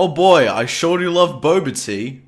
Oh boy, I sure do love boba tea.